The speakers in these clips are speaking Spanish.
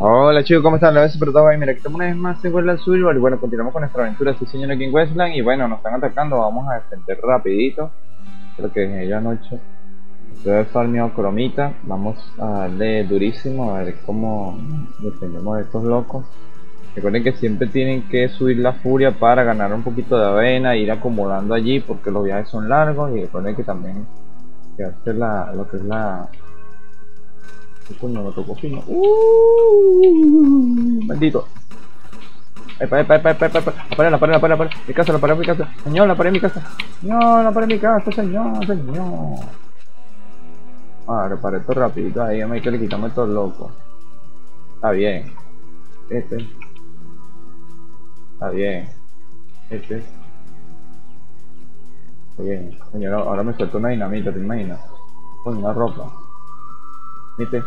Hola chicos, ¿cómo están? La vez Super Dog Mira, aquí estamos una vez más en Westland Survival y bueno, continuamos con nuestra aventura, sí señor, aquí en Westland. Y bueno, nos están atacando, vamos a defender rapidito. Creo que ya anoche. Estoy he farmeado cromita, vamos a darle durísimo a ver cómo defendemos de estos locos. Recuerden que siempre tienen que subir la furia para ganar un poquito de avena ir acomodando allí porque los viajes son largos. Y recuerden que también que la, lo que es la me tocó fino? Maldito. Epa, epa, epa, epa, epa, epa. Pared, la pared, la pared. Mi casa, la pared, mi casa. Señor, la pared, mi casa. Señor, la pared, mi casa, señor, señor. Ah, reparé esto rapidito ahí, hay que le quitamos estos locos. Está bien. Este. Está bien. Este. Está bien. Señor, ahora me suelto una dinamita, ¿te imaginas? Con una roca. ¿Viste?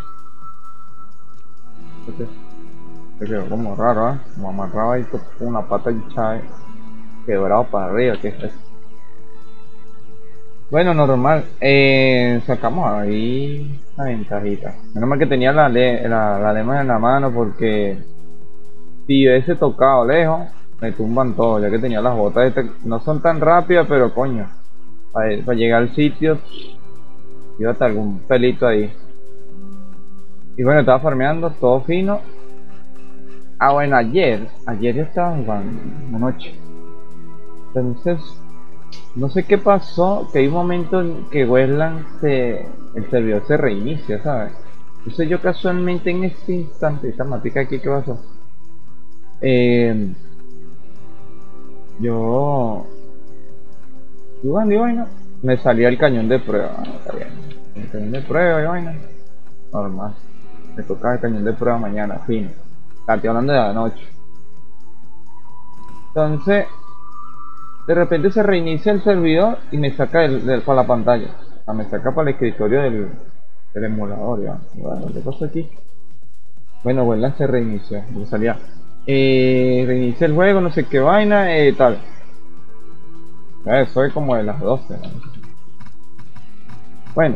Se quedó como raro, ¿eh? Como amarrado ahí con una pata hinchada, quebrado para arriba, ¿qué es eso? Bueno, normal, eh, sacamos ahí la ventajita. Menos mal que tenía la, la, la lema en la mano porque si hubiese tocado lejos, me tumban todo, ya que tenía las botas no son tan rápidas, pero coño, para, para llegar al sitio, iba a estar algún pelito ahí. Y bueno, estaba farmeando, todo fino. Ah, bueno, ayer, ayer ya estaba jugando, anoche. Entonces, no sé qué pasó, que hay un momento en que Westland se, el servidor se reinicia, ¿sabes? Entonces yo casualmente en este instante, esta matica aquí, ¿qué pasó? Eh, yo... Jugando y vaina, me salía el cañón de prueba. El cañón de prueba y vaina, normal. Me toca el cañón de prueba mañana, fin. Estoy hablando de la noche. Entonces, de repente se reinicia el servidor y me saca el, para la pantalla. O sea, me saca para el escritorio del, del emulador. Ya. Bueno, ¿qué pasa aquí? Bueno, bueno, se reinició. Me salía. Eh, reinicia el juego, no sé qué vaina, eh, tal. Eso es como de las 12. Bueno,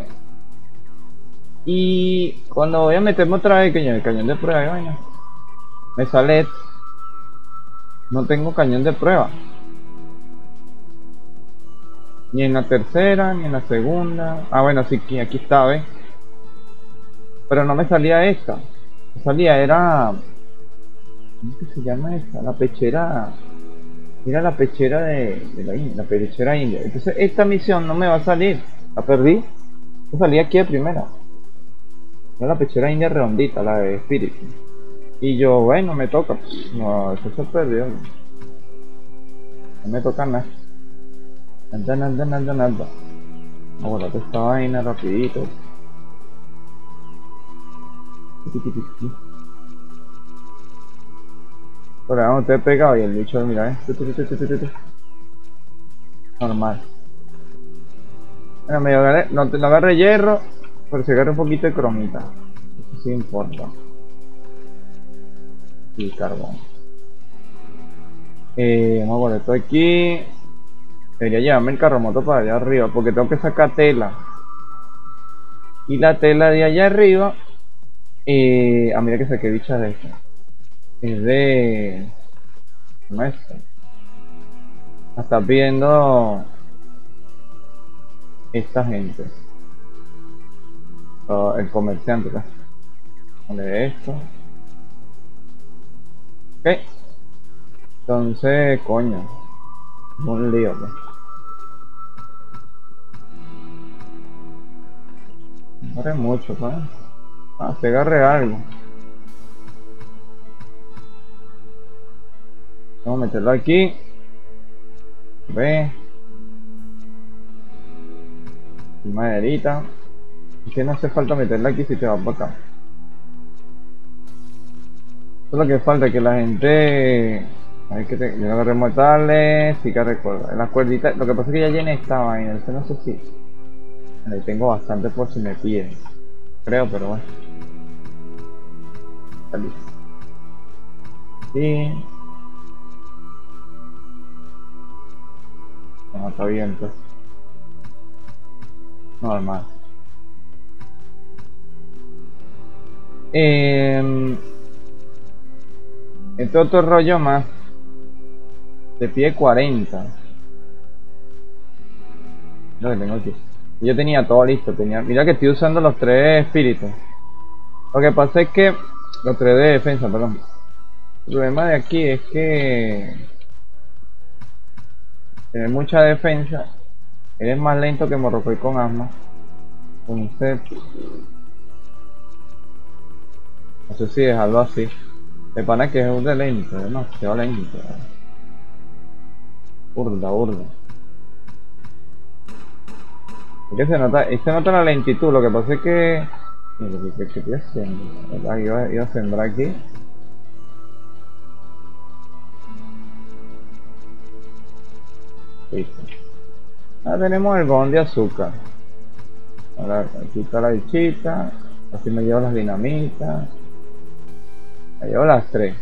y cuando voy a meterme otra vez el cañón de prueba, me sale no tengo cañón de prueba. Ni en la tercera, ni en la segunda. Ah, bueno, sí, aquí está, ¿ves? Pero no me salía esta. Me salía, era... ¿Cómo se llama esta? La pechera... Era la pechera de, de la India, la pechera india. Entonces esta misión no me va a salir. La perdí. Yo salí aquí de primera. Es la pechera india redondita, la de Spirit. Y yo, bueno, me toca. No, eso se perdió. No me toca nada. Nada, nada, nada, nada. Ahora esta vaina rapidito. Por ahí te he pegado y el bicho, mira, eh. Normal. Me agarré, no, no agarré hierro, por si agarra un poquito de cromita. Eso sí importa. Y carbón. Eh, vamos a poner esto aquí. Debería llevarme el carromoto para allá arriba porque tengo que sacar tela. Y la tela de allá arriba. Eh, ah, mira que saqué bichas de esta. Es de. ¿Cómo es? Está pidiendo esta gente el comerciante de esto. Ok. Entonces coño un lío pues. no mucho pues. Ah, se agarre algo. Vamos a meterlo aquí. Ve. Maderita que no hace falta meterla aquí si te va para acá. Solo que falta que la gente... A ver que te... yo no remotarle, sí que recuerdo. En las cuerditas, lo que pasa es que ya llené esta vaina, no sé si... Ahí tengo bastante por si me piden. Creo, pero bueno. Listo. Sí. No, está bien entonces. Normal. Eh, Este otro rollo más. De pie 40. Lo que tengo. Yo tenía todo listo. Tenía... Mira que estoy usando los tres espíritus. Lo que pasa es que... Los tres de defensa, perdón. El problema de aquí es que... Tener mucha defensa. Eres más lento que Morrocoy con asma. Entonces... No sé si dejarlo así. De pana que es un de lento, demasiado lento. Burda, burda. Es que se nota, se nota la lentitud, lo que pasa es que... ¿Qué, estoy haciendo? Iba, iba a sembrar aquí. Listo. Ahora tenemos el bon de azúcar. Ahora aquí está la bichita. Así me llevo las dinamitas. Llevo las tres.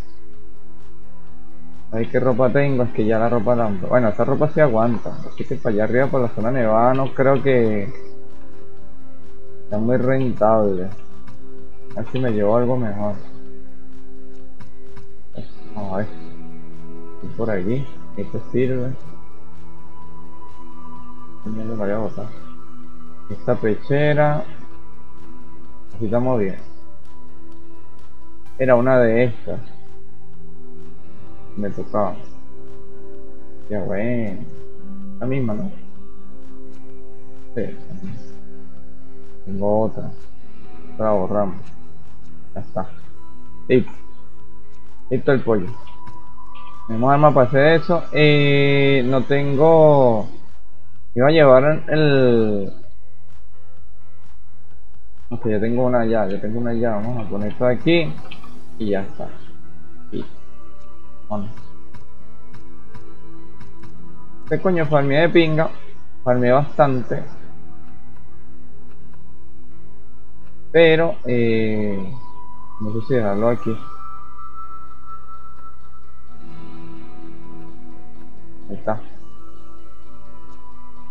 Ay, qué ropa tengo, es que ya la ropa la... Bueno, esta ropa sí aguanta. Así que para allá arriba, por la zona nevada, no creo que... Sea muy rentable. A ver si me llevo algo mejor. Vamos a ver. Y por aquí. Esto sirve. No lo voy a botar. Esta pechera. Estamos bien. Era una de estas. Me tocaba. Ya bueno. La misma, ¿no? Sí. Tengo otra. La borramos. Ya está. Listo. Listo el pollo. Tenemos arma para hacer eso. Eh, no tengo... Iba a llevar el... Ok, ya tengo una ya tengo una ya. Vamos a poner esto aquí. Y ya está. Listo. Bueno. Este coño farmeé de pinga. Farmeé bastante. Pero, eh, no sé si dejarlo aquí. Ahí está.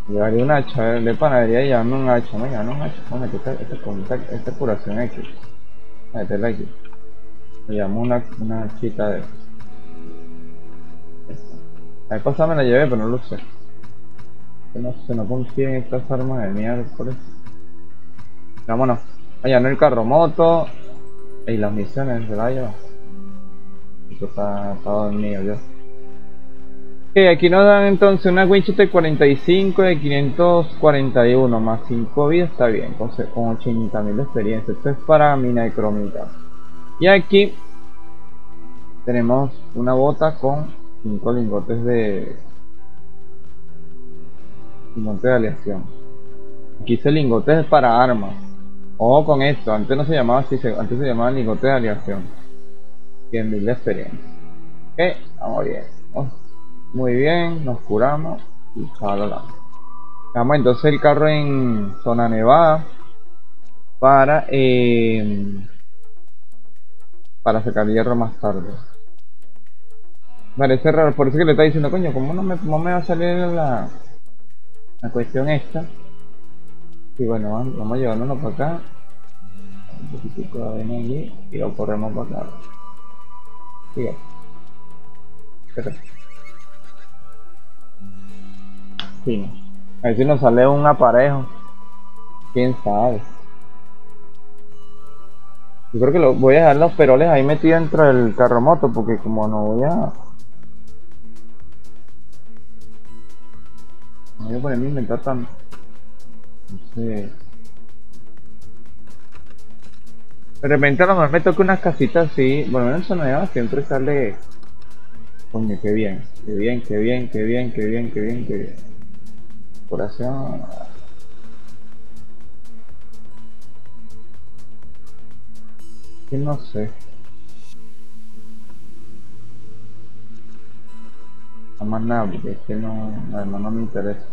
Llevaría un hacha, de panadería y llevarme un hacha, no, llevarme un hacha, vamos a meter esta, curación aquí. A meterla aquí. Le llamo una, una chita de... La pasada me la llevé, pero no lo sé. No sé, no confío en estas armas de mierda, por eso. Vámonos. Allá no el carro moto. Y las misiones de la lleva. Esto está, está dormido yo. Ok, aquí nos dan entonces una Winchester 45 de 541 más 5 vidas, está bien, con, con 80.000 de experiencia. Esto es para mina de cromita. Y aquí tenemos una bota con 5 lingotes de lingotes de aleación. Aquí dice lingotes para armas. Ojo con esto, antes no se llamaba así, antes se llamaba lingotes de aleación. 100.000 de experiencia. Ok, vamos bien. Muy bien, nos curamos y la Vamos entonces el carro en zona nevada para eh, para sacar hierro más tarde. Parece raro, por eso que le está diciendo, coño, ¿cómo no me, me va a salir la, la cuestión esta? Y bueno, vamos a llevarnos para acá. Un poquitico de arena allí y lo corremos para acá. Sigue. Sí. A ver si nos sale un aparejo. Quién sabe. Yo creo que lo, voy a dejar los peroles ahí metidos dentro del carro moto porque como no voy a... No voy a ponerme a inventar tanto. De repente a lo mejor me toca unas casitas así, bueno, en nueva siempre sale... Coño, qué bien, qué bien, qué bien, qué bien, qué bien, qué bien, qué bien. Corazón... Que no sé. Es que no, además no me interesa.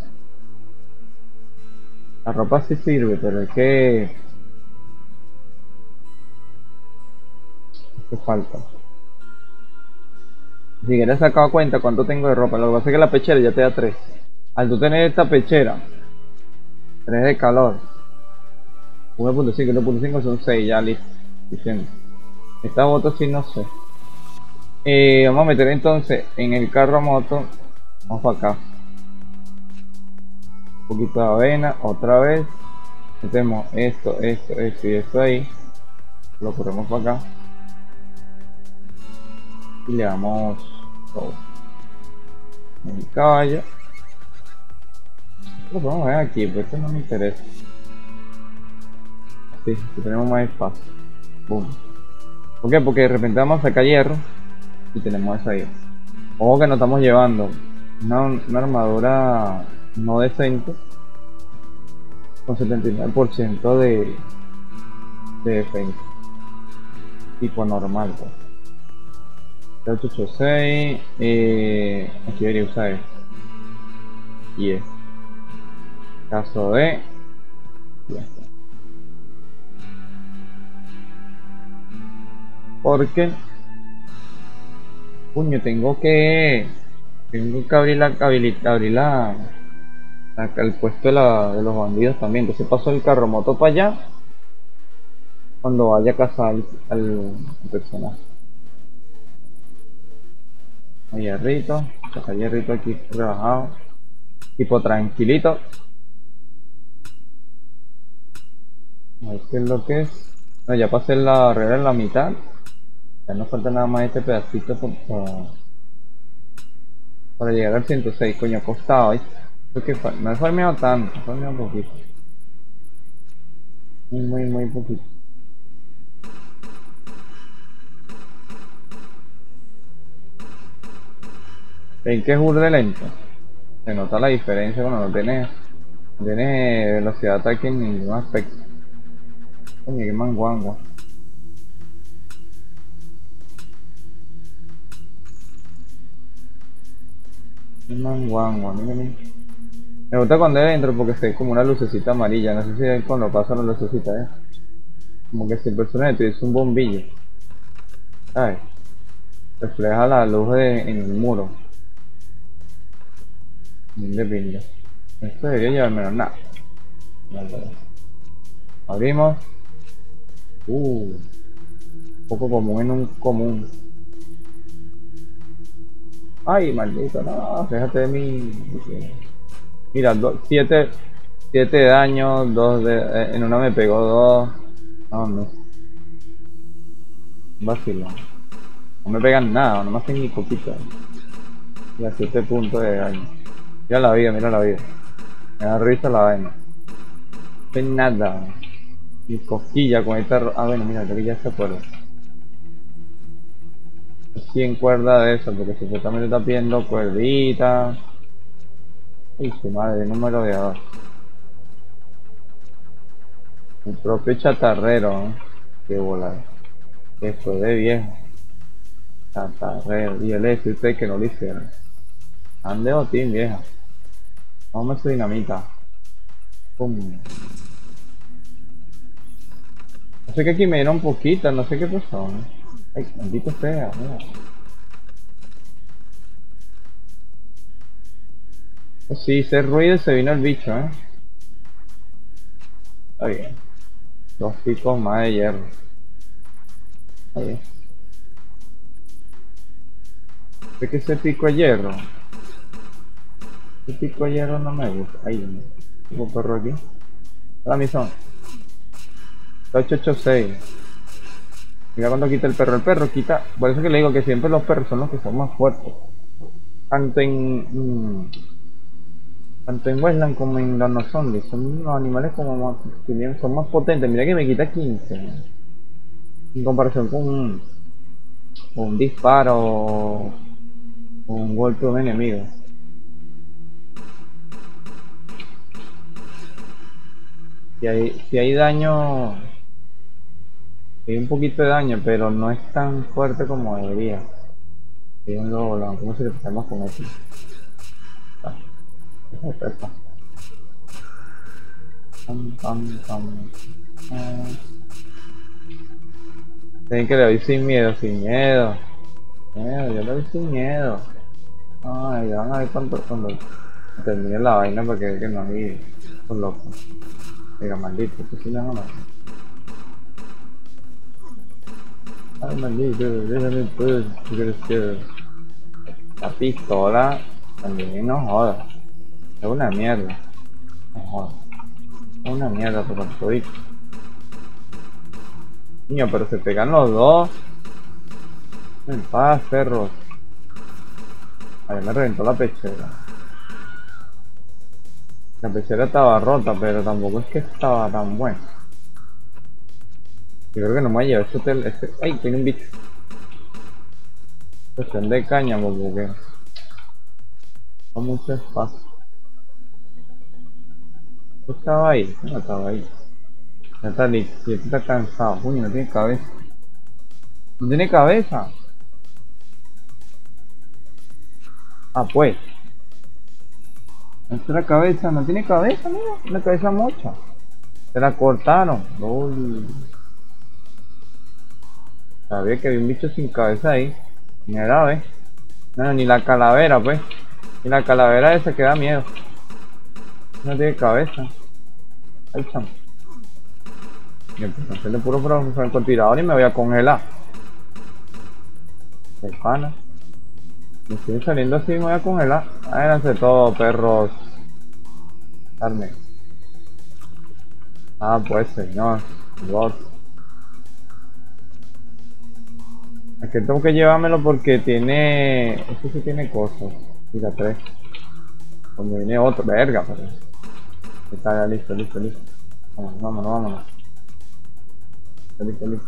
La ropa sí sirve, pero es que... Falta. Si quieres sacado cuenta cuánto tengo de ropa, lo que pasa es que la pechera ya te da 3. Al tú tener esta pechera, 3 de calor, 1.5, 1.5 son 6 ya listo. Diciendo. Esta bota sí no sé. Eh, vamos a meter entonces en el carro moto. Vamos para acá. Un poquito de avena, otra vez. Metemos esto, esto, esto y esto ahí. Lo ponemos para acá. Y le damos todo. El caballo. Lo podemos ver aquí, pero esto no me interesa. Si tenemos más espacio. Boom. ¿Por qué? Porque de repente vamos a sacar hierro y tenemos esa ahí. Ojo que nos estamos llevando una, una armadura no decente con 79% de, de defensa. Tipo normal. Pues. 886, eh, aquí debería usar esto. Y es. Caso de. Porque Puño, tengo que... Tengo que abrir la... Abrir, la... el puesto de, la, de los bandidos también. Entonces paso el carro moto para allá. Cuando vaya a cazar al, personaje. Hay hierrito. Hay aquí relajado. Tipo tranquilito. A ver qué es lo que es. Ya pasé la en la mitad. Ya no falta nada más este pedacito para, llegar al 106, coño, costado. Porque no he farmeado tanto, he farmeado poquito. Muy, muy, muy poquito. ¿En qué es de lento? Se nota la diferencia cuando no tiene, tiene velocidad de ataque en ningún aspecto. Coño, qué manguangua. Me gusta cuando entro porque se como una lucecita amarilla. No sé si es cuando pasa la lucecita, ¿eh? Como que si el personaje es un bombillo. ¿Sabes? Refleja la luz en el muro. De pinta. Esto debería llevarme nada. Abrimos. Uh, un poco común en un común. Ay, maldito, no, déjate de mí. Mira, 7 7 de daño, 2 de. Eh, en una me pegó 2. No, no. Vacilo. No me pegan nada, no me hacen ni poquito. Ya 7 puntos de daño. Mira la vida, mira la vida. Me da risa la vaina. No nada. Ni cosquilla con esta. Ah, bueno, mira, creo que ya se acuerda. 100 cuerdas de eso, porque supuestamente está pidiendo cuerdita. Y su madre, número de dos. El propio chatarrero, ¿eh? que volar. Eso de viejo. Chatarrero. Y el S, usted que no lo hicieron. Ande team, vieja. Vamos a dinamita. Pum. No sé que aquí me dieron poquita, no sé qué pasó. Ay, maldito sea, mira. Pues sí, hice ruido se vino el bicho, eh. Está bien. Dos picos más de hierro. Está bien. ¿De qué ese pico de hierro? Ese pico de hierro no me gusta. Ahí, tengo perro aquí. Hola, mi son. 886. Mira cuando quita el perro. El perro quita. Por eso que le digo que siempre los perros son los que son más fuertes. Tanto en. Mm, tanto en Westland como en los Zombies. Son los animales como más. son más potentes. Mira que me quita 15. En comparación con un. un disparo. Un golpe de un enemigo. Si hay, si hay daño un poquito de daño, pero no es tan fuerte como debería. Hay un lobo, ¿cómo si le pasamos con esto? Ah, Tienen que le doy sin miedo, sin miedo. Miedo, yo le doy sin miedo. Ay, ya van a ver cuando, cuando termine la vaina para que, que no hay son locos. Mira, maldito, le van maldito, déjame pues, crecer. La pistola también no joda. Es una mierda. No. Es una mierda por todo. Niño, pero se pegan los dos. En paz, perros. Ahí me reventó la pechera. La pechera estaba rota, pero tampoco es que estaba tan buena. Yo creo que no me ha llevado este hotel. Este... ¡Ay! Tiene un bicho. Cuestión de cáñamo porque. No mucho espacio. ¿Qué estaba ahí? No estaba ahí. Ya está listo. está cansado. Uy, no tiene cabeza. No tiene cabeza. Ah, pues. Nuestra cabeza, no tiene cabeza, mira, una cabeza mocha. Se la cortaron. Uy. Sabía que había un bicho sin cabeza ahí. Mira, ve. No, ni la calavera, pues. Ni la calavera esa que da miedo. No tiene cabeza. Ahí está. Y hacerle puro tirador y me voy a congelar. De pana. Me estoy saliendo así y me voy a congelar. Háganse todo, perros. Carmen. Ah, pues señor. Dios. Tengo que llevármelo porque tiene... Este sí tiene cosas. Mira, tres. Cuando viene otro. Verga, pero... Está ya listo, listo, listo. Vámonos, vámonos, vámonos. Listo, listo.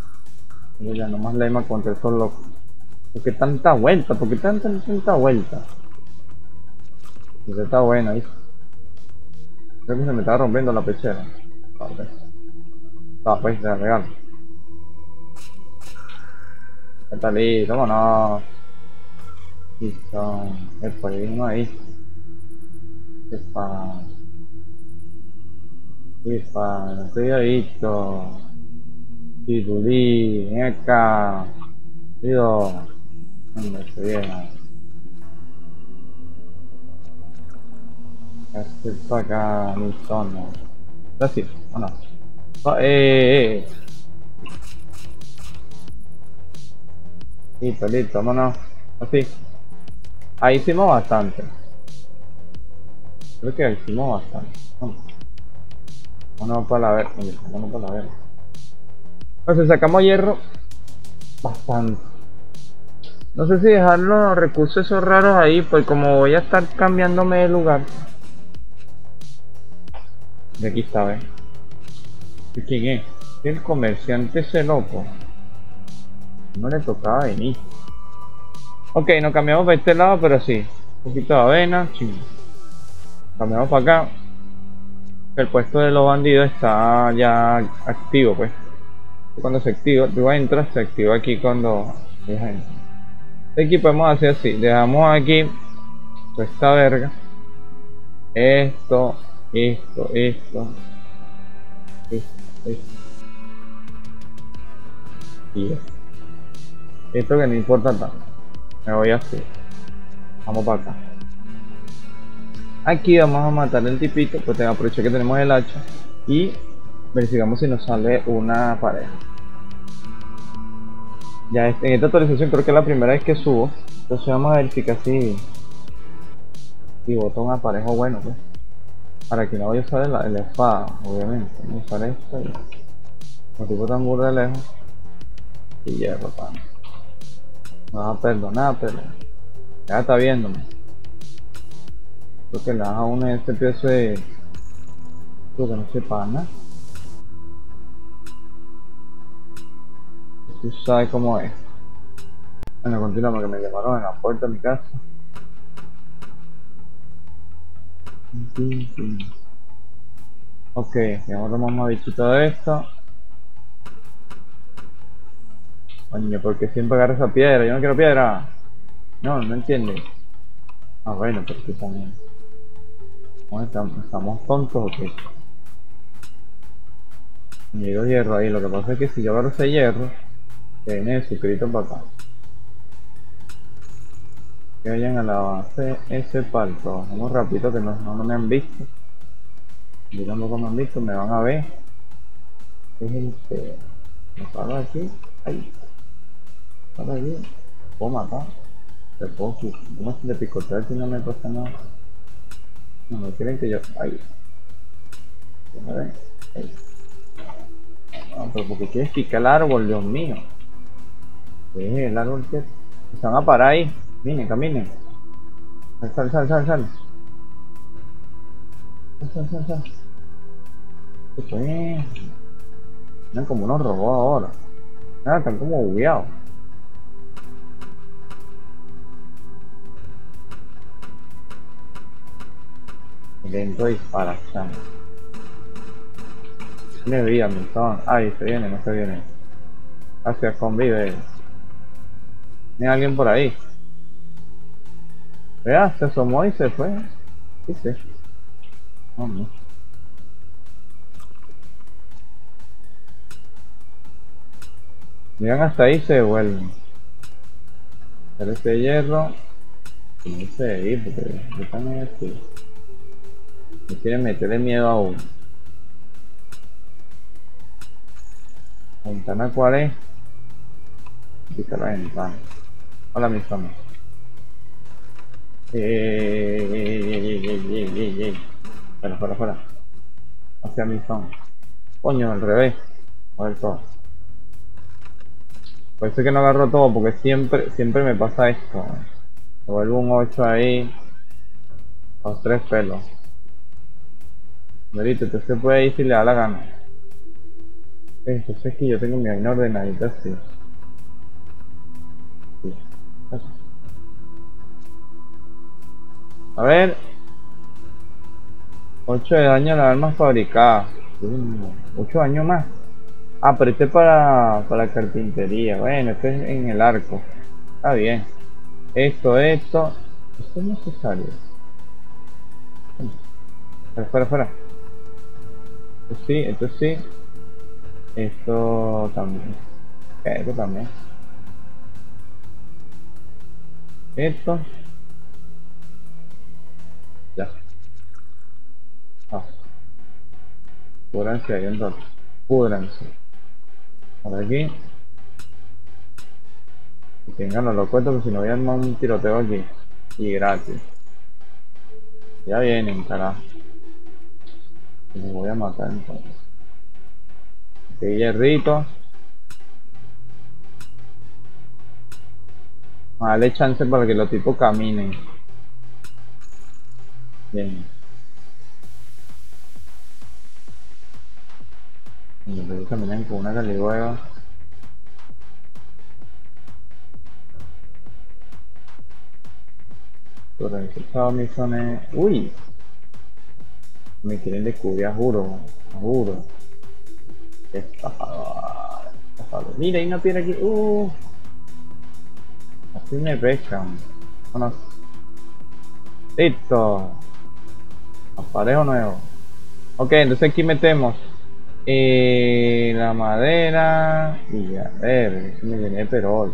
Ya nomás la ima contra esos locos. ¿Por qué tanta vuelta? ¿Por qué tanta, tanta vuelta? Pues está buena, ahí. Creo que se me está rompiendo la pechera. Vale. Ah, pues, de regalo. Está listo, vámonos. Listo. Epa, uno ahí. Epa. Epa, listo. Titulí, ven acá. Digo. Hombre, se viene. Este para acá, zona. Así, o no. Oh, eh, eh, Listo, listo, vámonos. Así. Ahí hicimos bastante. Creo que hicimos bastante. Vámonos para la ver. Vámonos para la ver. Entonces sacamos hierro. Bastante. No sé si dejar los recursos esos raros ahí, pues como voy a estar cambiándome de lugar. De aquí está, ¿ves? ¿De quién es? El comerciante ese loco. No le tocaba venir. Ok, nos cambiamos para este lado, pero sí. Un poquito de avena, ching. Cambiamos para acá. El puesto de los bandidos está ya activo, pues. Cuando se activa, tú entras, se activa aquí cuando Aquí podemos hacer así, dejamos aquí pues, esta verga, esto, esto, esto, esto, esto y esto. Esto que no importa tanto. Me voy así. Vamos para acá. Aquí vamos a matar el tipito, pues aprovecho que tenemos el hacha y verificamos si nos sale una pareja. Ya en esta actualización creo que es la primera vez que subo. Entonces vamos a verificar si, si boto un aparejo bueno pues. Para que no vaya a usar el, espada, obviamente. Vamos a usar esto y como tipo tan burro de lejos. Y ya papá. No vas a perdonar, pero ya está viéndome. Creo que le das a uno este peso de. Creo que no sepa nada. Tú sabes cómo es. Bueno, continuamos que me llamaron en la puerta de mi casa. Ok, ahora vamos a bichito de esto. Coño, porque siempre agarra esa piedra? Yo no quiero piedra. No, no entiende. Ah, bueno, porque también. ¿Estamos, ¿Estamos tontos o qué? Me hierro ahí. Lo que pasa es que si yo agarro ese hierro, que viene suscrito para acá. Que vayan a la base ese palco. Vamos rapidito que no, no, me han visto. Y tampoco me han visto, me van a ver. El Me paro aquí. Ahí. Ahora ahí. Puedo matar. Te puedo ¿Cómo se le picotea si no me pasa nada? No, no quieren que yo. Ahí. A ver. Pero porque quieres picar el árbol, Dios mío. ¿Qué es el árbol que Se van a parar ahí. Caminen, caminen. Sal, sal, sal, sal. Sal, sal, sal, sal. ¿Qué? Están como unos robots ahora. Nada, están como bugueados. Lento dispara, chamo. Tiene vida, mi son. Ay, se viene, no se viene. Hacia convive. Tiene alguien por ahí. Vea, se asomó y se fue. ¿Qué sé? Llegan hasta ahí se vuelven. Pero este hierro. No sé ir porque están ahí así. Me quieren meterle miedo a uno. ¿Ventana cuál es? Pica la ventana. Hola mis amigos. Eh, Fuera, fuera, fuera. Hacia mi zona. Coño, al revés. A ver todo. Por eso que no agarro todo, porque siempre, siempre me pasa esto. Me vuelvo un 8 ahí. Los tres pelos. Merito, usted se puede ir si le da la gana. Entonces es que yo tengo mi vaina ordenadita. Sí. A ver. 8 de daño a las armas fabricadas. 8 años más. Ah, pero este es para, para carpintería. Bueno, este es en el arco. Está bien. Esto, esto. Esto es necesario. Fuera, fuera, fuera. Esto sí, esto sí. Esto también. Esto también. Esto. Ya. Ah. Pudranse ahí entonces. Pudranse. Por aquí. Y tengan los cuento porque si no voy a armar un tiroteo aquí. Y gratis. Ya vienen, carajo. Me voy a matar entonces. Hierrito. Dale chance para que los tipos caminen. Bien. Los caminan con una calihueva. Por el mi zona. Uy, me quieren descubrir, juro, juro. Estafador, estafador. Mira, hay una piedra aquí. Uh. Así me pescan. Listo. Aparejo nuevo. Ok, entonces aquí metemos eh, la madera y a ver, me llené de perol.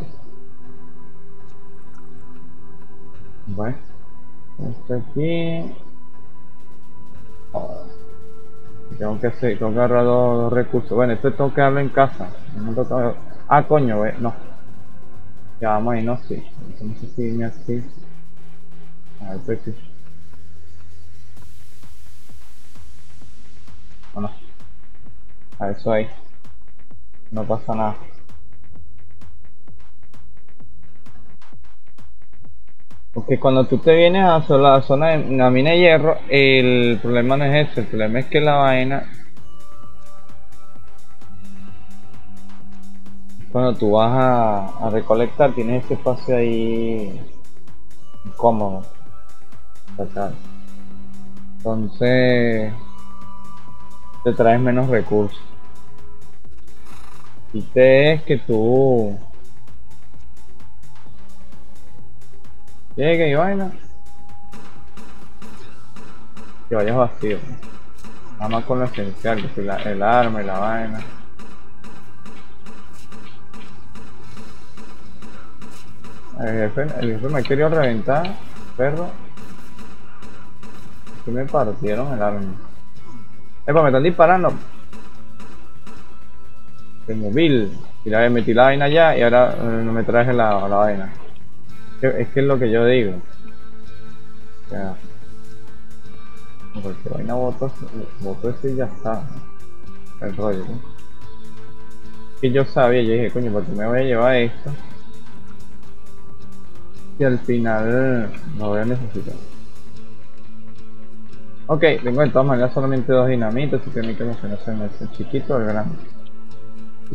Bueno, esto aquí. Tengo que hacer, tengo que agarrar dos, recursos. Bueno, esto tengo que darlo en casa. Ah, coño, no. Ya vamos ahí, no, sí. No sé si. A ver, pues sí. Bueno. A eso ahí. No pasa nada. Porque cuando tú te vienes a la zona de la mina de hierro, el problema no es ese, el problema es que la vaina... Cuando tú vas a, recolectar, tienes ese espacio ahí incómodo. Entonces te traes menos recursos. Y te es que tú Llegue y vaina. Que vayas vacío. Nada más con lo esencial, que el arma y la vaina. El jefe, el jefe me querido reventar, perro. Que me partieron el arma. Epa, me están disparando. El móvil. Y la metí la vaina ya y ahora eh, no me traje la, la vaina. Es que es lo que yo digo. O porque vaina voto, voto ese y ya está. El rollo, ¿no? Y yo sabía, yo dije, coño, ¿por qué me voy a llevar esto? Y al final lo voy a necesitar. Ok, tengo de todas maneras solamente dos dinamitas, así que no hay que mencionarse en el chiquito el grande.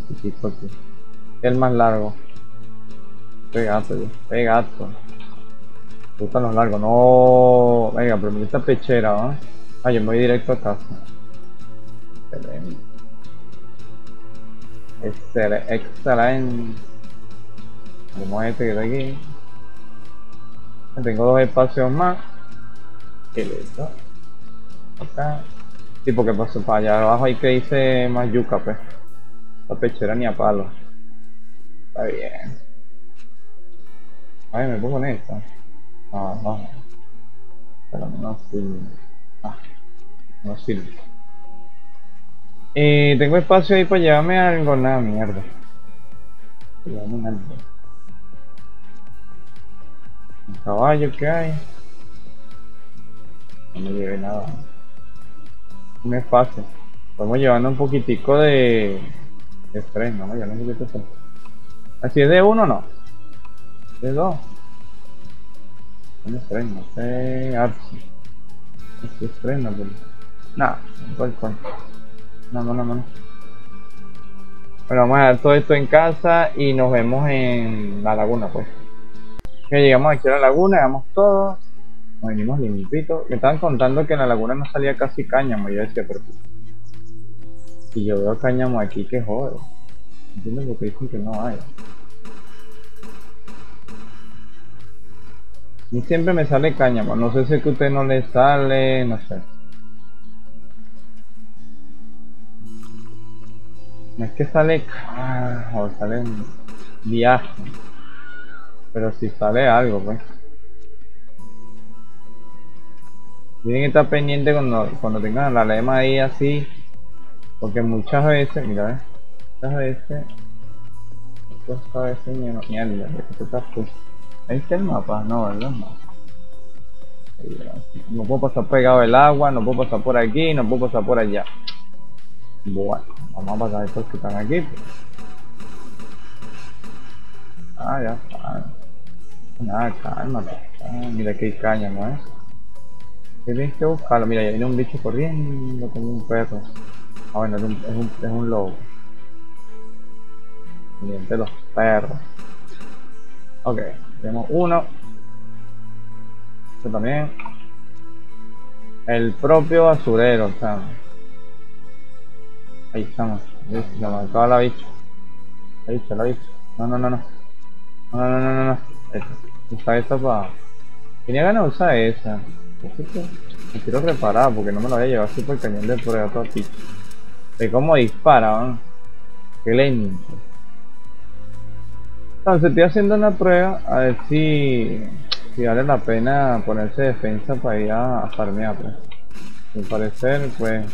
Chiquito aquí. El más largo. Pegato, yo. Pegato. Me gustan los largos. No. Venga, pero me esta pechera, ¿no? Ah, yo me voy directo a casa. Excelente. Excelente. Excelente. Vamos a este que está aquí. Tengo dos espacios más. Qué listo. Acá. Sí, porque pasó para allá abajo hay que hice más yuca, pues. La pechera ni a palo. Está bien. Ay, me pongo en esta. No, no. Pero no sirve. Ah, no sirve. Eh, tengo espacio ahí para llevarme algo, nada, mierda. Llevarme algo. Un caballo que hay. No me lleve nada. Un espacio. Estamos llevando un poquitico de, de freno, ¿no? Ya no sé qué Así es de uno no. De dos. No es freno, no sé. Arsi. Así es freno, pero. Nada, igual con. No, no, no, no. Bueno, vamos a dejar todo esto en casa y nos vemos en la laguna, pues. Ya llegamos aquí a la laguna, llegamos todos. Nos venimos limpito. Me estaban contando que en la laguna no salía casi cáñamo. Yo decía, pero. Y yo veo cáñamo aquí que joder. Entiendo por qué dicen que no hay. Y siempre me sale cáñamo. No sé si es que a usted no le sale, no sé. No es que sale o sale viaje. Pero si sale algo, pues. Tienen que estar pendiente cuando, cuando tengan la lema ahí así. Porque muchas veces, mira, ¿ves? muchas veces. Muchas veces, mierda, esto está. Ahí está el mapa, no, ¿verdad? No. Puedo pasar pegado el agua, no puedo pasar por aquí, no puedo pasar por allá. Bueno, vamos a pasar estos que están aquí. Ah, ya está. Nada, cálmate. Ah, mira que hay caña, ¿no es? Tienes que buscarlo. Mira, ya viene un bicho corriendo como un perro. Ah, bueno, es un, es un, es lobo. de los perros. Ok. Tenemos uno. Esto también. El propio basurero, sea. Ahí estamos. Se me acaba la bicha. La bicha, la bicha. No, no, no, no. No, no, no, no, no. Usa esta para. Tenía ganas de usar esa. Me quiero reparar porque no me la voy a llevar así por el cañón de prueba todo aquí. De cómo dispara, ¿no? Qué lento. Entonces estoy haciendo una prueba a ver si, vale la pena ponerse defensa para ir a, farmear. Pues. Al parecer, pues,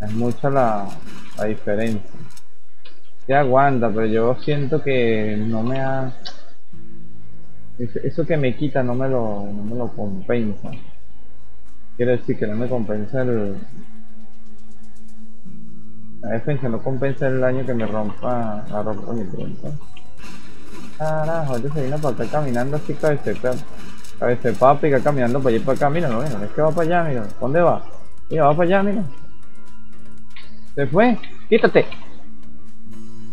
es mucha la, la diferencia. Ya aguanta, pero yo siento que no me ha... Eso que me quita no me lo, no me lo compensa. Quiere decir que no me compensa el... La defensa no compensa el daño que me rompa la ropa. Oye, Carajo, este se vino para acá caminando así cabece, cabece papica caminando para allá para acá, mira, no, mira, es que va para allá, mira, ¿dónde va? Mira, va para allá, mira. Se fue, quítate.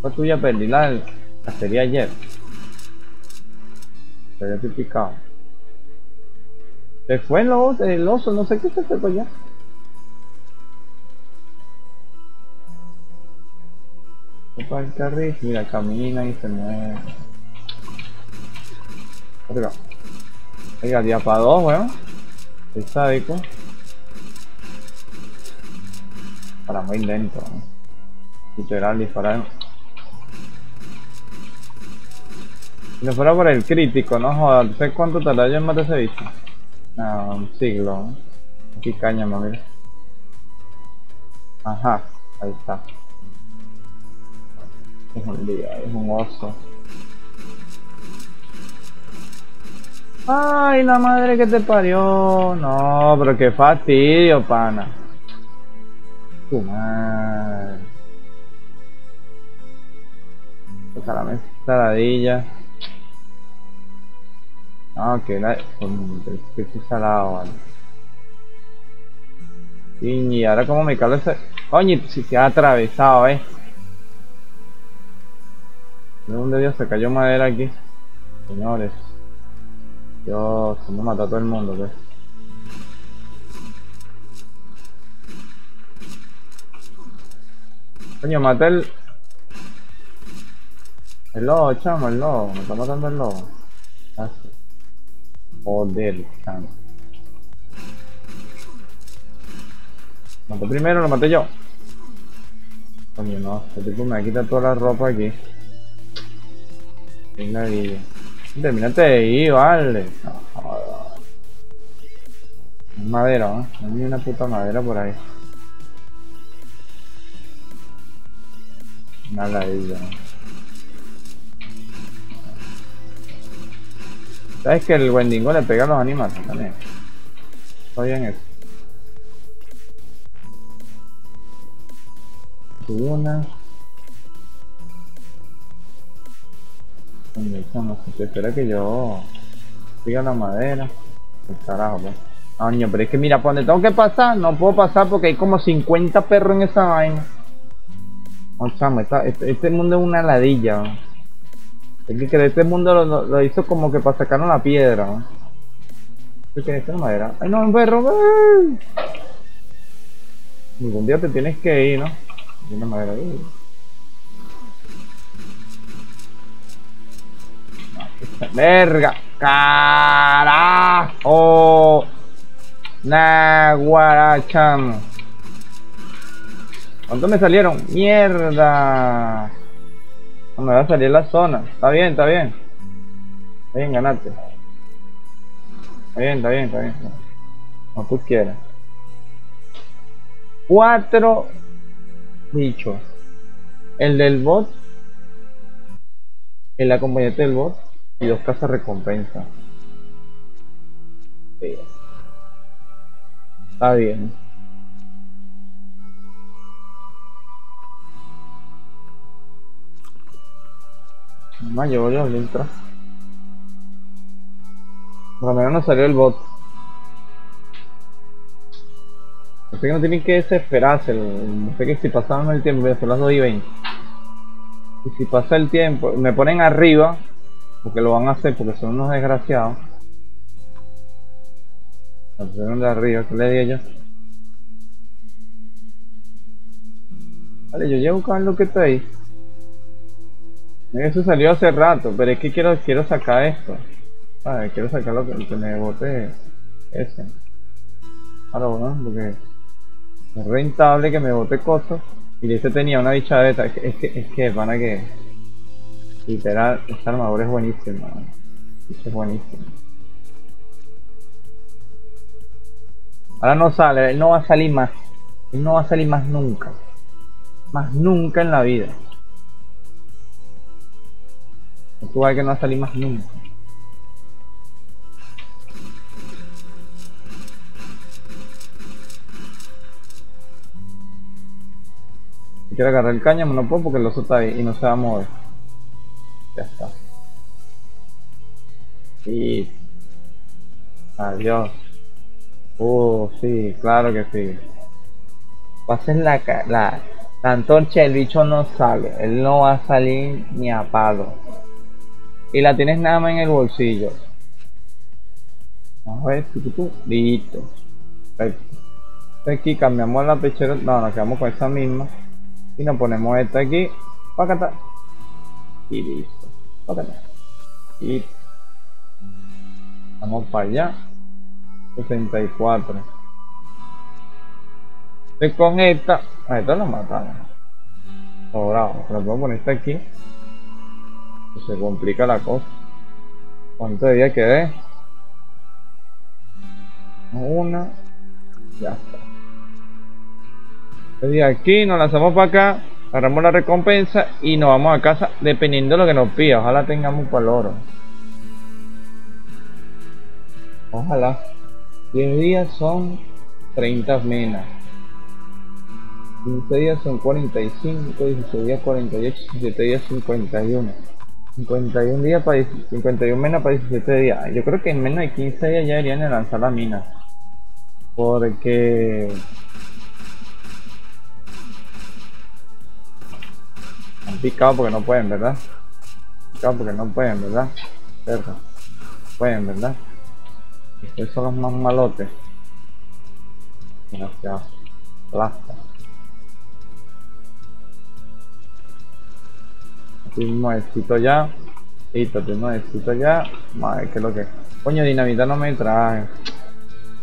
Fue tuya, perdí la, serie ayer. Se había picado. Se fue el oso, el oso, no sé qué se fue para allá. Para el carril, mira, camina y se mueve. Oiga, Oiga, día para dos, weón. Qué sádico. Para muy lento. Literal, disparar. Si no fuera por el crítico, no jodas. ¿Sabes cuánto tarda yo en matar ese bicho? No, un siglo. Aquí caña, mira. Ajá, ahí está. Es un día, es un oso. Ay, la madre que te parió. No, pero qué fastidio, pana. Tu madre. Toca la mesa No, que la... Que sí salado, vale. Y ahora como me cala ese... Coño, si se ha atravesado, eh. ¿De dónde Dios se cayó madera aquí? Señores. Dios, me mata a todo el mundo, pues. Coño, maté el... El lobo, chamo, el lobo. Me está matando el lobo. Así. Joder, chamo. Maté primero, lo maté yo. Coño, no. Este tipo me quita toda la ropa aquí. Venga, Guille. Terminate de ahí, vale. No. Madera. No hay una puta madera por ahí. Una ladilla. ¿Sabes que el Wendigo le pega a los animales también? Está bien eso. Una. No se espera que yo siga la madera. El carajo, pues. Coño, pero es que mira, por donde tengo que pasar, no puedo pasar porque hay como 50 perros en esa vaina. Oh, chamo, este, este, mundo es una ladilla. Es que este mundo lo, hizo como que para sacarnos la piedra. ¿no? ¿Qué es madera? ¡Ay, no, un perro! Algún día te tienes que ir, ¿no? Tiene madera. Verga, carajo, Naguaracham. ¿Cuántos me salieron? Mierda. No me va a salir la zona. Está bien, está bien. Está bien, ganaste. Está bien, está bien, está bien. Como tú quieras. Cuatro bichos. El del bot. El acompañante del bot y dos casas recompensa. Está bien. Más llevo yo intro. Por lo menos no salió el bot. Así que no tienen que desesperarse. No sé que si pasaban el tiempo, hacer las 2 y 20. Y si pasa el tiempo, me ponen arriba porque lo van a hacer porque son unos desgraciados. La pusieron de arriba, ¿qué le di? Vale, yo llevo buscando lo que está ahí. Eso salió hace rato, pero es que quiero, quiero sacar esto. Vale, quiero sacar lo que, me bote ese. Ahora bueno, porque es rentable que me bote cosas. Y ese tenía una bichadeta. Es que, es que, es que van a que Literal, esta armadura es buenísima. Es buenísimo. Ahora no sale, él no va a salir más. Él no va a salir más nunca. Más nunca en la vida. Tú vas que no va a salir más nunca. quiero agarrar el cáñamo, no puedo porque el oso está ahí y no se va a mover. Ya está. Y... Adiós. Uh, sí, claro que sí. Pasen la, la, la antorcha, el bicho no sale. Él no va a salir ni a palo. Y la tienes nada más en el bolsillo. A ver, listo. Perfecto. Aquí cambiamos la pechera. No, nos quedamos con esa misma. Y nos ponemos esta aquí. Pacata. Y listo. Y vamos para allá. 64. Y con esta, a esta lo matamos. Sobrado, pero puedo poner esta aquí. Se complica la cosa. ¿Cuánto de día quedé? Una. Ya está. De aquí, nos lanzamos para acá. Agarramos la recompensa y nos vamos a casa dependiendo de lo que nos pida. Ojalá tengamos para el oro. Ojalá. 10 días son 30 menas. 15 días son 45, 16 días 48, 17 días 51. 51 días para 51 menas para 17 días. Yo creo que en menos de 15 días ya deberían lanzar la mina. Porque Han picado porque no pueden, ¿verdad? Picado porque no pueden, ¿verdad? Cerca. Pueden, ¿verdad? Estos son los más malotes. Gracias. Plasta. Necesito ya. Listo, te necesito ya. Madre, ¿qué es lo que? Coño, dinamita no me trae.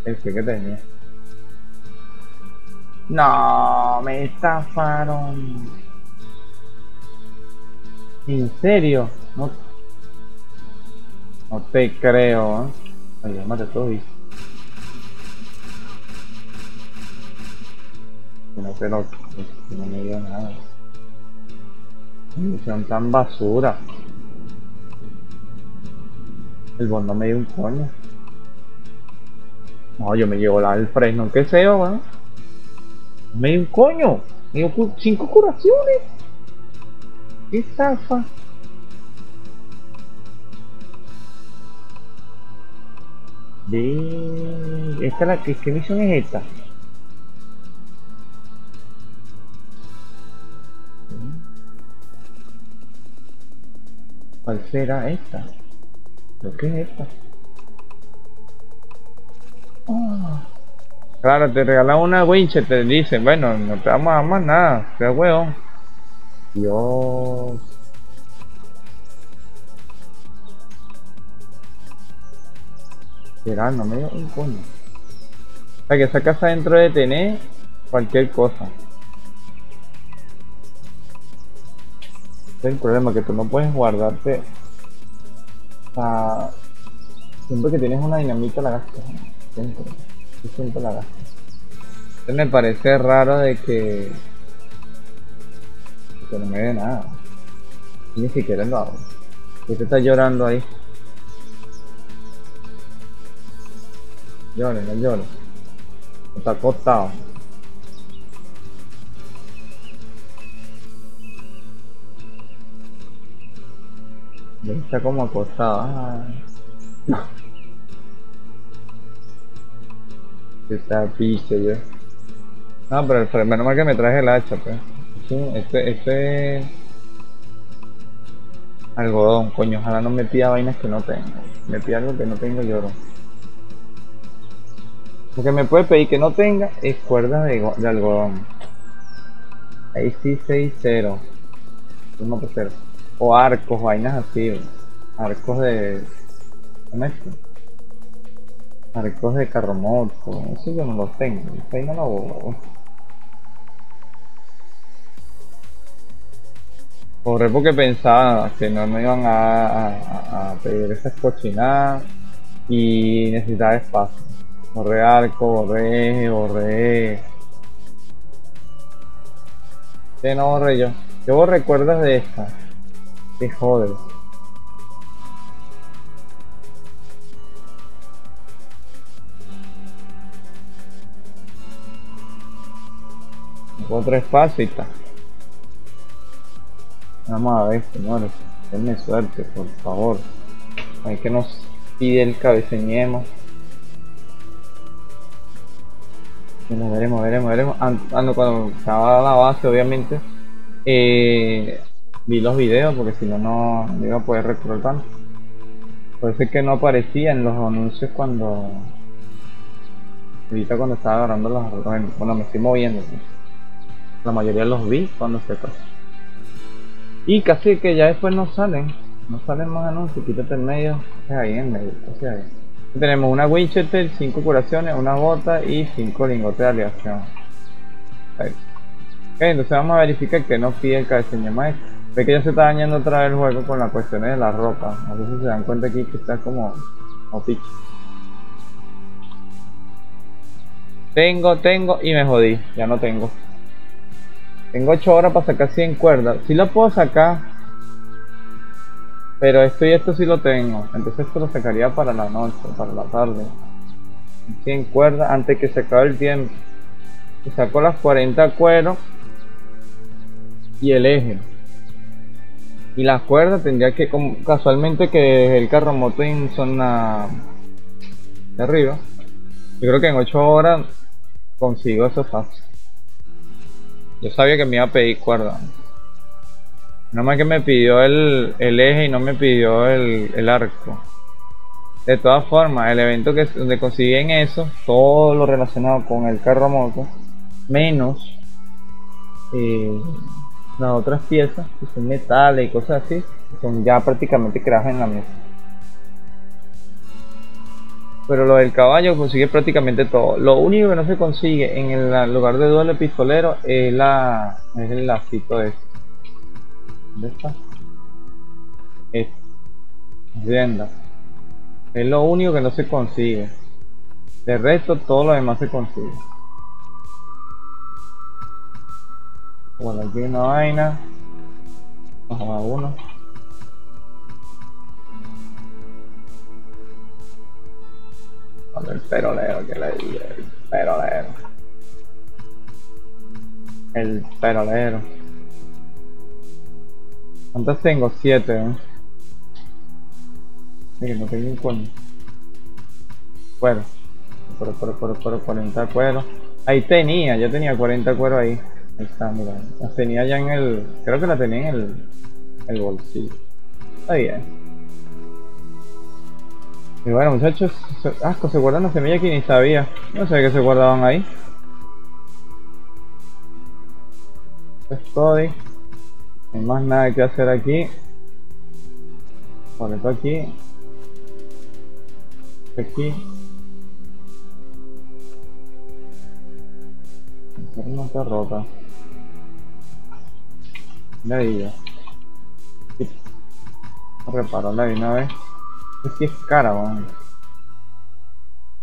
Ese que tenía. No, me estafaron. ¿En serio? No, no te creo, ¿eh? Ay, llámate todo y... Que no. Que no me dio nada. Misión tan basura. El bond no me dio un coño. No, yo me llevo la del Fresno, ¿qué sé yo, ¿eh? Me dio un coño. Me dio cinco curaciones. ¡Qué zafa! De... Esta la que ¿qué misión es esta? ¿Cuál será esta? ¿Lo que es esta? Ah. Claro, te regalan una winche, te dicen, bueno, no te vamos a más nada, qué hueón. Dios. Será, no me dio un coño. O sea que esa casa dentro de tener cualquier cosa. el problema, que tú no puedes guardarte. O sea, siempre que tienes una dinamita la gastas. Siempre. siempre la gastas. Me parece raro de que que no me ve nada. Ni siquiera lo hago. Usted está llorando ahí. Llore, no llore. Está acostado. Está como acostado. Ah. Está picho yo. No, pero el menos mal que me traje el hacha, pues este, este algodón, coño, ojalá no me pida vainas que no tengo. Me pida algo que no tengo lloro. Lo que me puede pedir que no tenga es cuerdas de, algodón. Ahí sí 6-0. O arcos, vainas así. Arcos de. ¿Cómo es Arcos de carromoto. Eso yo no los tengo. Ahí no lo Corre porque pensaba que no me iban a, pedir esas cochinadas y necesitaba espacio. Borré arco, borré, borré. Que no borré yo. ¿Qué vos recuerdas de esta? Que joder. Otra espacio y. Vamos a ver, señores. Denme suerte, por favor. Hay que nos pide el cabeceñemos. Bueno, veremos, veremos, veremos. Ando cuando estaba la base, obviamente. Eh, vi los videos porque si no, no iba a poder recordar. Por eso es que no aparecía en los anuncios cuando. Ahorita cuando estaba agarrando los. Bueno, me estoy moviendo. Pues. La mayoría los vi cuando se pasó. Y casi que ya después no salen, no salen más anuncios, quítate en medio, es ahí en medio, o ahí. Tenemos una Winchester, 5 curaciones, una bota y 5 lingotes de aleación. entonces vamos a verificar que no pide el cabeceño maestro. Ve que ya se está dañando otra vez el juego con las cuestiones de la ropa. No sé si se dan cuenta aquí que está como, como Tengo, tengo y me jodí. Ya no tengo. Tengo 8 horas para sacar 100 cuerdas. Si lo puedo sacar. Pero esto y esto sí lo tengo. Entonces esto lo sacaría para la noche, para la tarde. 100 cuerdas antes que se acabe el tiempo. Y saco las 40 cueros. Y el eje. Y las cuerdas tendría que, casualmente que el carro moto en zona de arriba. Yo creo que en 8 horas consigo eso fácil. Yo sabía que me iba a pedir cuerda. Nada más que me pidió el, eje y no me pidió el, arco. De todas formas, el evento que donde consiguen eso, todo lo relacionado con el carro moto, menos eh, las otras piezas, que son metales y cosas así, son ya prácticamente creadas en la mesa. Pero lo del caballo consigue prácticamente todo. Lo único que no se consigue en el lugar de doble pistolero es, la, es el lacito este. ¿Dónde está? Este. Es lo único que no se consigue. De resto, todo lo demás se consigue. Bueno, aquí hay una vaina. Vamos a uno. El perolero que le di, el perolero. El perolero. ¿Cuántas tengo? Siete, ¿eh? Mira, no tengo un coño. Cuero. Cuero, cuero, cuero, cuero, 40 cuero. Ahí tenía, yo tenía 40 cuero ahí. Ahí está, mira. Las tenía ya en el. Creo que la tenía en el, el bolsillo. Está bien. Y bueno muchachos, asco, se guardan las semillas que ni sabía. No sé qué se guardaban ahí. Estoy. No hay más nada que hacer aquí. Por esto aquí. Aquí. no está rota. La ya. Repararla de una vez. Es que es cara, weón.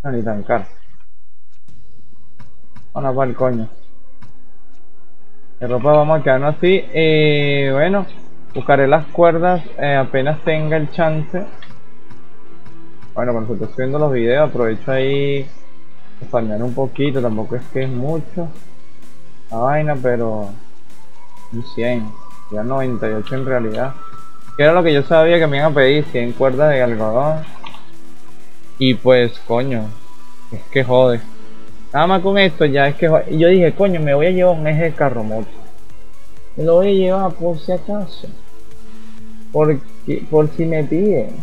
No ni tan cara. Bueno, para el coño. De ropa vamos a quedarnos así. Eh, bueno, buscaré las cuerdas eh, apenas tenga el chance. Bueno, cuando estoy viendo los videos, aprovecho ahí españar un poquito. Tampoco es que es mucho la vaina, pero un 100, ya 98 en realidad. Que era lo que yo sabía que me iban a pedir, 100 cuerdas de algodón. Y pues, coño, es que jode. Nada más con esto ya es que jode. Y yo dije, coño, me voy a llevar un eje de carro moto. Me lo voy a llevar por si acaso. Por, por si me piden.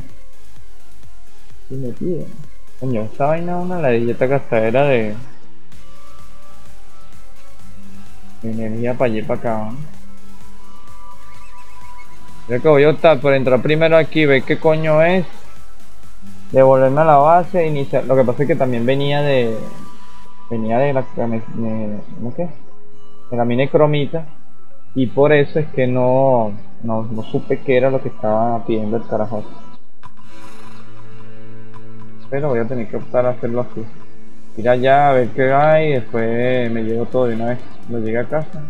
Si me piden. Coño, esta vaina es una ladilleta gastadera de... de energía para allí para acá. Creo que voy a optar por entrar primero aquí, ver qué coño es. Devolverme a la base, iniciar. Lo que pasa es que también venía de. Venía de la. ¿No qué? De la mini cromita. Y por eso es que no, no, no supe qué era lo que estaba pidiendo el carajo. Pero voy a tener que optar a hacerlo así. Ir allá a ver qué hay y después me llevo todo de una vez. Lo llegué a casa.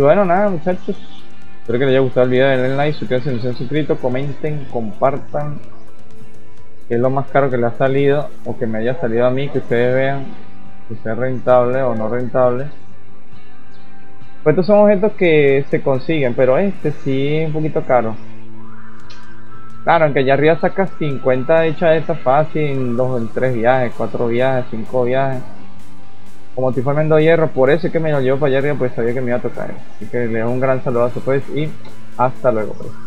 Bueno, nada, muchachos. Espero que les haya gustado el video, denle like, suscríbanse si no se han suscrito, comenten, compartan. Que es lo más caro que le ha salido o que me haya salido a mí, que ustedes vean que sea rentable o no rentable. Pues estos son objetos que se consiguen, pero este sí es un poquito caro. Claro, aunque allá arriba sacas 50 hechas de estas fácil, en 2 en 3 viajes, 4 viajes, 5 viajes como estoy formando hierro, por eso es que me lo llevo para allá arriba, pues sabía que me iba a tocar. Así que le doy un gran su pues y hasta luego pues.